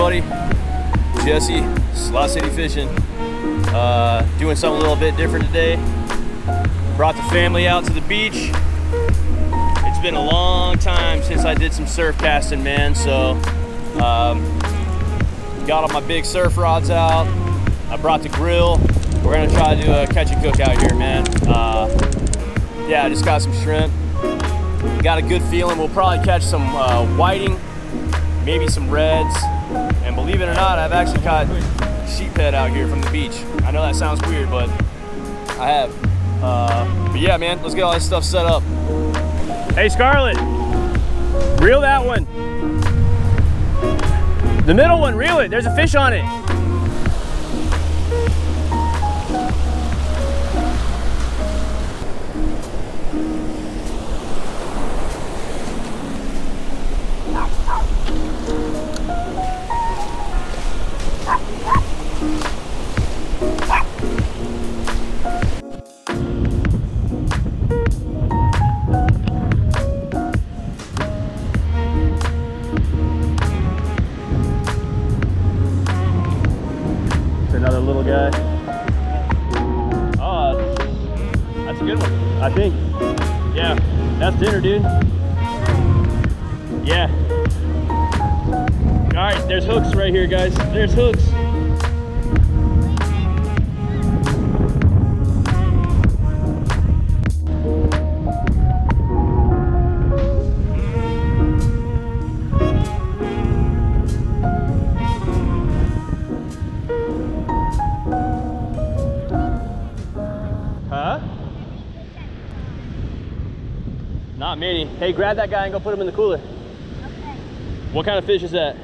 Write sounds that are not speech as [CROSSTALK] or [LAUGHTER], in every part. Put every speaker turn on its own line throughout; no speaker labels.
Everybody? Jesse, Slot City Fishing. Uh, doing something a little bit different today. Brought the family out to the beach. It's been a long time since I did some surf casting, man, so um, got all my big surf rods out. I brought the grill. We're gonna try to a catch and cook out here, man. Uh, yeah, I just got some shrimp. Got a good feeling. We'll probably catch some uh, whiting, maybe some reds, believe it or not, I've actually caught sheephead out here from the beach. I know that sounds weird, but I have. Uh, but yeah, man, let's get all this stuff set up. Hey, Scarlett, reel that one. The middle one, reel it. There's a fish on it. I think. Yeah, that's dinner, dude. Yeah. All right, there's hooks right here, guys. There's hooks. Not many. Hey, grab that guy and go put him in the cooler.
Okay.
What kind of fish is that?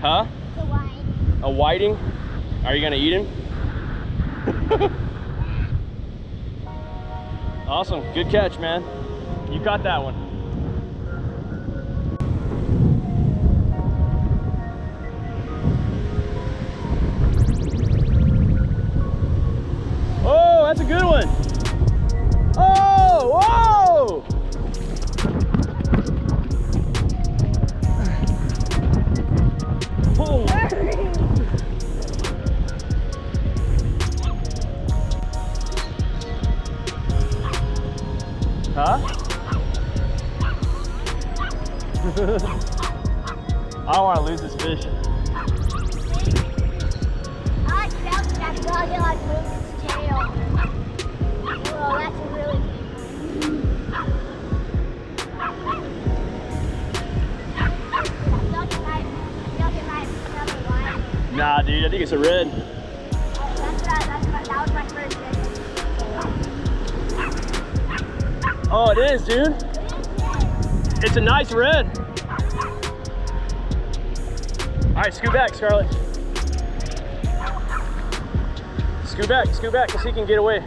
Huh?
The wine.
A whiting? Are you gonna eat him? [LAUGHS] awesome, good catch, man. You caught that one. Oh, that's a good one. Oh, I think it's a red.
Oh,
it is, dude. It's a nice red. All right, scoot back, Scarlett. Scoot back, scoot back, so he can get away.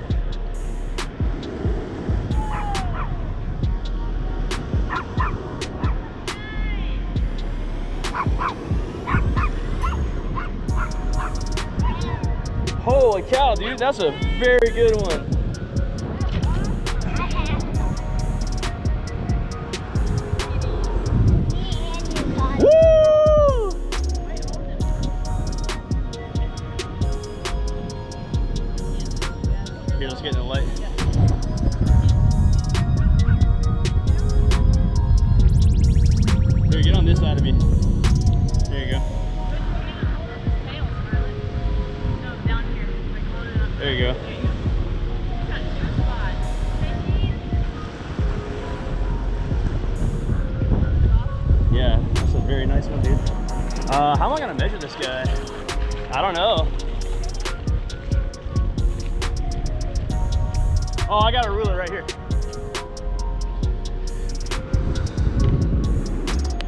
Holy cow, dude, that's a very good one. Woo! Here, let's get in the light. Nice one, dude. Uh, how am I gonna measure this guy? I don't know. Oh, I got a ruler right here.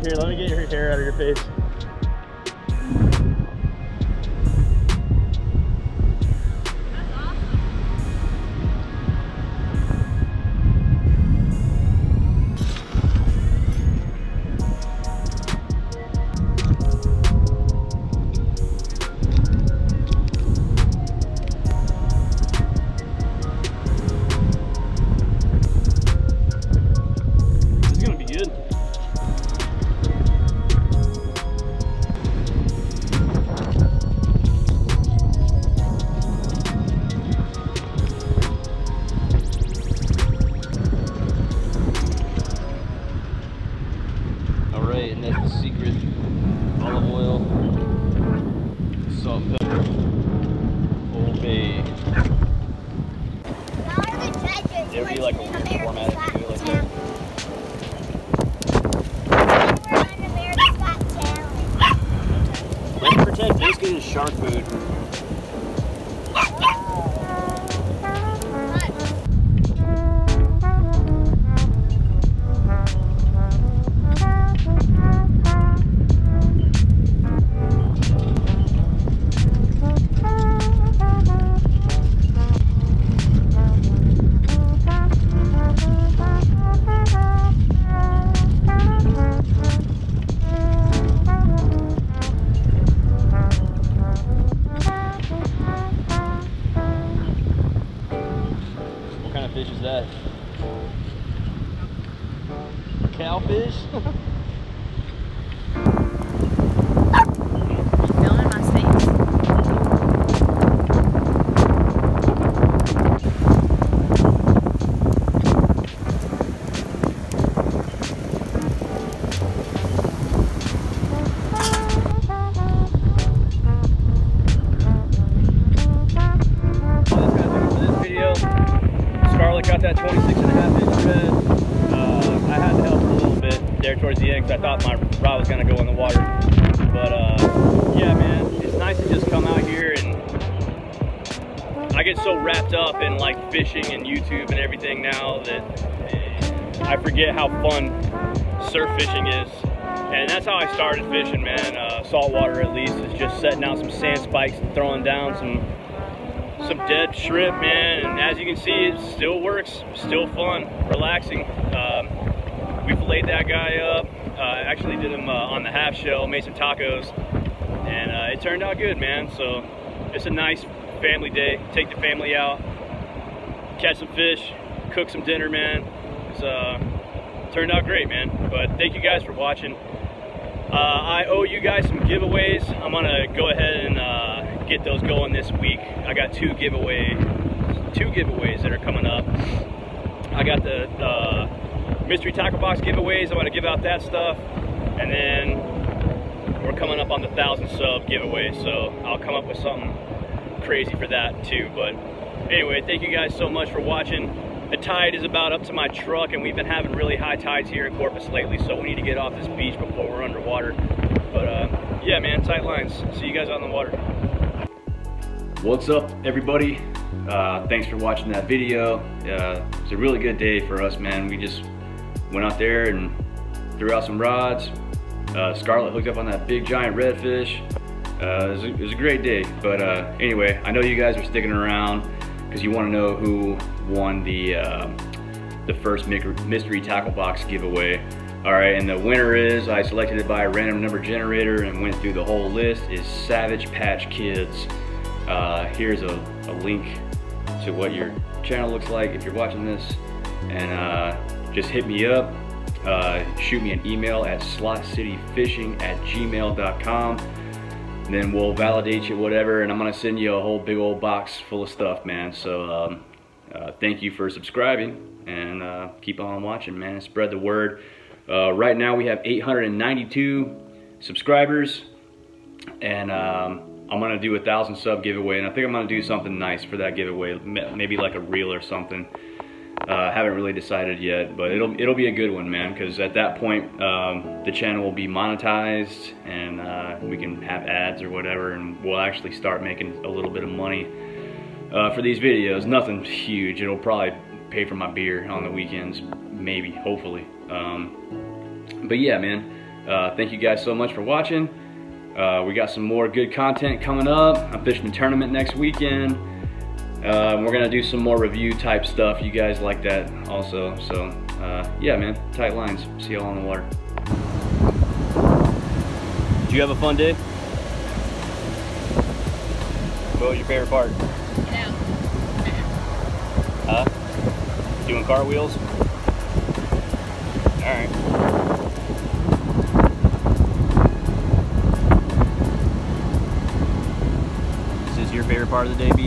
Here, let me get your hair out of your face. Guys the secret. Olive oil, salt, pepper, Old Bay. It'd be like a weird format if you do it like that. Let's pretend biscuit is shark food. Cowfish? Thought my rod was gonna go in the water. But uh, yeah, man, it's nice to just come out here and I get so wrapped up in like fishing and YouTube and everything now that I forget how fun surf fishing is. And that's how I started fishing, man. Uh, saltwater at least is just setting out some sand spikes and throwing down some some dead shrimp, man. And as you can see, it still works, still fun, relaxing. Um, we filleted that guy up. Uh, actually did them uh, on the half shell, made some tacos, and uh, it turned out good, man. So it's a nice family day. Take the family out, catch some fish, cook some dinner, man. It's uh, turned out great, man. But thank you guys for watching. Uh, I owe you guys some giveaways. I'm gonna go ahead and uh, get those going this week. I got two giveaway, two giveaways that are coming up. I got the mystery tackle box giveaways. I'm gonna give out that stuff, and then we're coming up on the thousand sub giveaway. So I'll come up with something crazy for that too. But anyway, thank you guys so much for watching. The tide is about up to my truck and we've been having really high tides here in Corpus lately, so we need to get off this beach before we're underwater. But uh, yeah, man, tight lines. See you guys on the water. What's up, everybody? Uh, thanks for watching that video. Uh, it's a really good day for us, man. We just went out there and threw out some rods. Uh, Scarlett hooked up on that big giant redfish. Uh, it, was a, it was a great day. But uh, anyway, I know you guys are sticking around because you want to know who won the uh, the first mystery tackle box giveaway. All right, and the winner is I selected it by a random number generator and went through the whole list. Is Savage Patch Kids. Uh, here's a, a link to what your channel looks like if you're watching this, and uh, just hit me up. Uh, shoot me an email at slotcityfishing at gmail.com then we'll validate you whatever and i'm gonna send you a whole big old box full of stuff man. So um, uh, thank you for subscribing and uh, keep on watching man. Spread the word. Uh, right now we have 892 subscribers and um, i'm gonna do a thousand sub giveaway and i think i'm gonna do something nice for that giveaway. Maybe like a reel or something uh, haven't really decided yet, but it'll it'll be a good one, man. Because at that point, um, the channel will be monetized, and uh, we can have ads or whatever, and we'll actually start making a little bit of money uh, for these videos. Nothing huge. It'll probably pay for my beer on the weekends, maybe, hopefully. Um, but yeah, man. Uh, thank you guys so much for watching. Uh, we got some more good content coming up. I'm fishing a tournament next weekend. Uh, we're gonna do some more review type stuff. You guys like that also. So uh, yeah, man, tight lines. See y'all on the water. Did you have a fun day? What was your favorite part?
Get.
Huh? Doing cartwheels? All right. This is this your favorite part of the day, Beeb?